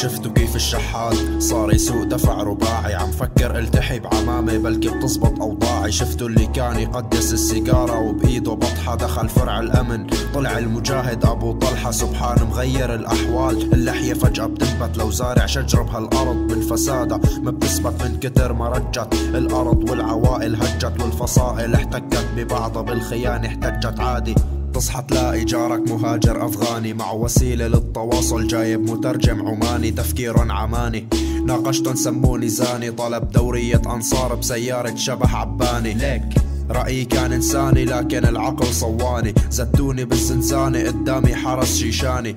شفتوا كيف الشحات؟ صار يسوق دفع رباعي. عم فكر التحي بعمامي بلكي بتزبط أوضاعي. شفتوا اللي كان يقدس السيجارة وبإيده بطحة. دخل فرع الأمن طلع المجاهد. أبو طلحة سبحان مغير الأحوال. اللحية فجأة بتنبت لو زارع شجرة بهالأرض من فسادة ما بتثبت من كتر ما رجت. الأرض والعوائل هجت والفصائل احتكت ببعضها. بالخيانة احتجت عادي. تصحى تلاقي جارك مهاجر أفغاني. مع وسيلة للتواصل جايب مترجم عماني. تفكير عماني. ناقشتن سموني زاني. طلب دورية أنصار بسيارة شبح عباني. ليك رأيي كان إنساني لكن العقل صواني. زتوني بالزنزانة قدامي حرس شيشاني.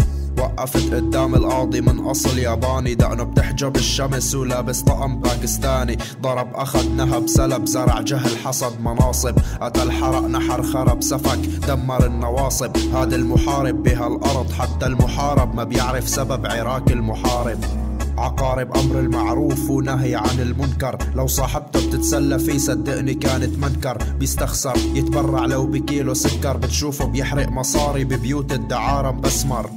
وقفت قدام القاضي من أصل ياباني. دقنه بتحجب الشمس ولابس طقم باكستاني. ضرب أخذ نهب سلب زرع جهل حصد مناصب. قتل حرق نحر خرب سفك دمر النواصب. هذا المحارب بهالأرض حتى المحارب ما بيعرف سبب عراك المحارب. عقارب أمر المعروف ونهي عن المنكر. لو صاحبته بتتسلى فيه صدقني كانت منكر. بيستخسر يتبرع لو بكيلو سكر. بتشوفه بيحرق مصاري ببيوت الدعارة بسمر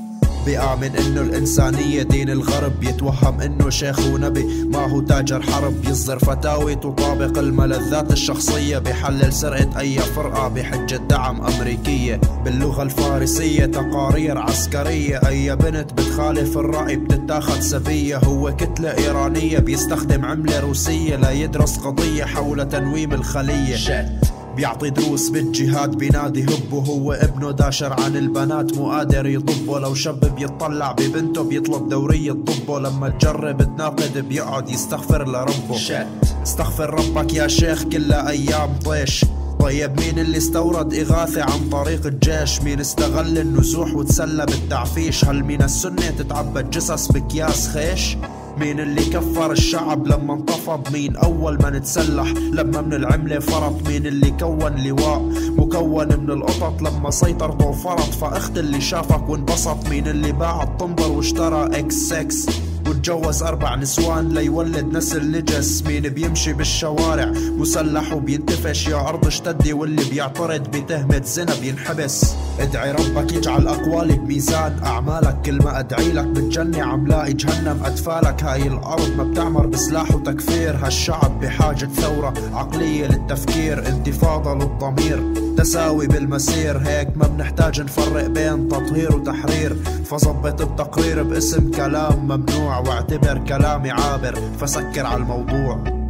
بآمن إنه الإنسانية دين الغرب يتوهم إنه شيخ ونبي. ما هو تاجر حرب يصدر فتاوي تطابق الملذات الشخصية بحلل سرقة أي فرقة بحجة دعم أمريكية. باللغة الفارسية تقارير عسكرية. أي بنت بتخالف الرأي بتتاخد سبية هو كتلة إيرانية بيستخدم عملة روسية لا يدرس قضية حول تنويم الخلية. بيعطي دروس بالجهاد بينادي هب وهو ابنه داشر عن البنات مو قادر يطبه لو شاب بيطلع ببنته بيطلب دورية طبه لما تجرب تناقد بيقعد يستغفر لربه. شت. استغفر ربك يا شيخ كلها أيام طيش. طيب مين اللي استورد إغاثة عن طريق الجيش؟ مين استغل النزوح وتسلى بالتعفيش؟ هل من السنة تتعبد جثث بكياس خيش؟ مين اللي كفر الشعب لما انتفض مين أول من تسلح لما من العملة فرط. مين اللي كون لواء؟ مكون من القطط. لما سيطرته فرط فاخت اللي شافك وانبسط. مين اللي باع الطنبر واشترى إكس 6 وتجوز أربع نسوان ليولد نسل نجس. مين بيمشي بالشوارع؟ مسلح وبينتفش. يا أرض اشتدي واللي بيعترض بتهمة زنا بينحبس. ادعي ربك يجعل أقوالي بميزان. أعمالك كل ما أدعي لك بتجني. عملاقي جهنم أطفالك هاي الأرض ما بتعمر بسلاح وتكفير. هالشعب بحاجة ثورة عقلية للتفكير. انتفاضة للضمير تساوي بالمسير. هيك ما بنحتاج نفرق بين تطهير وتحرير. فظبط التقرير باسم كلام ممنوع. واعتبر كلامي عابر فسكر على الموضوع.